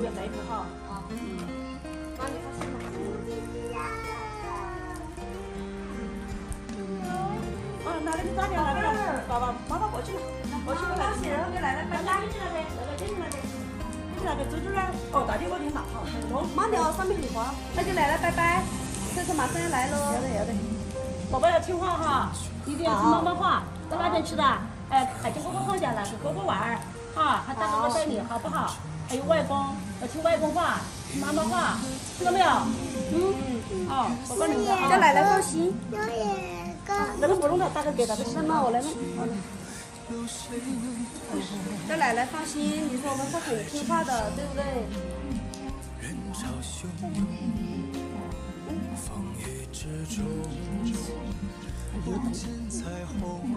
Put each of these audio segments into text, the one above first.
别带不好，妈你放心。啊。啊，那个你咋的？那，爸爸、妈妈过去了，过去过来。好，谢谢，奶奶拜拜了呗。那了呗。那个那个呢？哦，大姐我听到了，好，好。慢点哦，上面很滑。那就奶奶拜拜，下次马上要来喽。要得要得。宝宝要听话哈，一定要听妈妈话。到哪点去了？哎，大姐哥哥好家，那个哥哥娃儿。啊，他大哥哥带你好不好？还有外公，要听外公话，听妈妈话，听到没有？嗯，好、啊，我帮你们啊。叫奶奶放心。那个不，大哥给他，我来。奶奶放心，你说我们是很听话的，对不对？人潮汹涌，风雨之中，不见彩虹。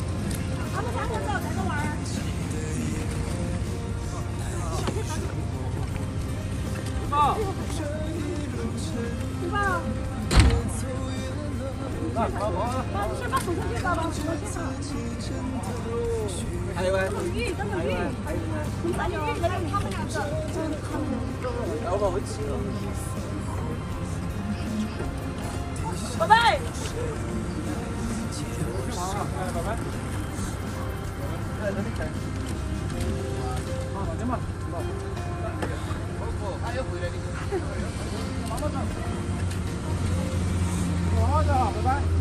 他们三个，在这玩儿。爸。爸。来，爸爸。爸，你先把手机打吧，手机上。还有哎。等鱼，等鱼。还有呢。还有鱼，还有他们两个。要不会吃了。拜拜。好，拜拜拜。